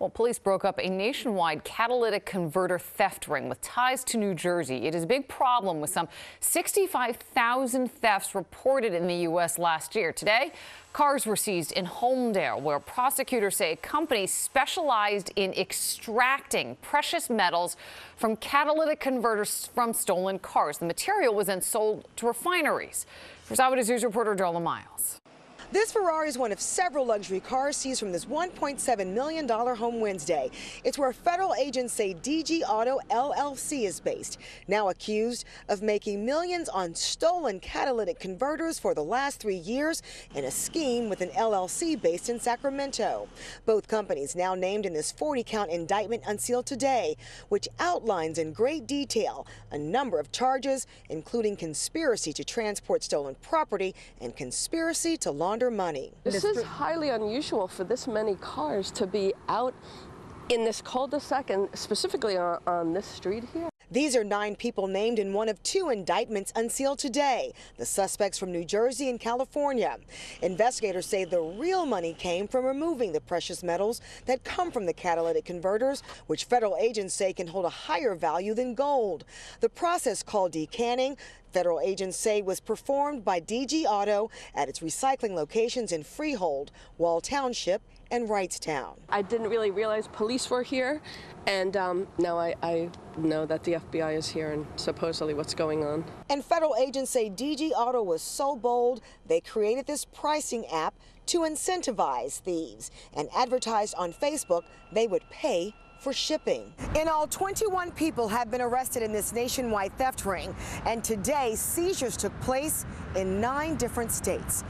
Well, police broke up a nationwide catalytic converter theft ring with ties to New Jersey. It is a big problem with some 65,000 thefts reported in the U.S. last year. Today, cars were seized in Holmdel, where prosecutors say a company specialized in extracting precious metals from catalytic converters from stolen cars. The material was then sold to refineries. Eyewitness News reporter Darla Miles. This Ferrari is one of several luxury cars seized from this $1.7 million home Wednesday. It's where federal agents say DG Auto LLC is based, now accused of making millions on stolen catalytic converters for the last three years in a scheme with an LLC based in Sacramento. Both companies now named in this 40 count indictment unsealed today, which outlines in great detail a number of charges, including conspiracy to transport stolen property and conspiracy to launder launder money. This is highly unusual for this many cars to be out in this cul-de-sac and specifically on, on this street here. These are nine people named in one of two indictments unsealed today. The suspects from New Jersey and California. Investigators say the real money came from removing the precious metals that come from the catalytic converters, which federal agents say can hold a higher value than gold. The process called decanning Federal agents say was performed by DG Auto at its recycling locations in Freehold, Wall Township, and Wrightstown. I didn't really realize police were here, and um, now I, I, know that the FBI is here and supposedly what's going on. And federal agents say DG Auto was so bold they created this pricing app to incentivize thieves and advertised on Facebook they would pay for shipping. In all, 21 people have been arrested in this nationwide theft ring, and today seizures took place in nine different states.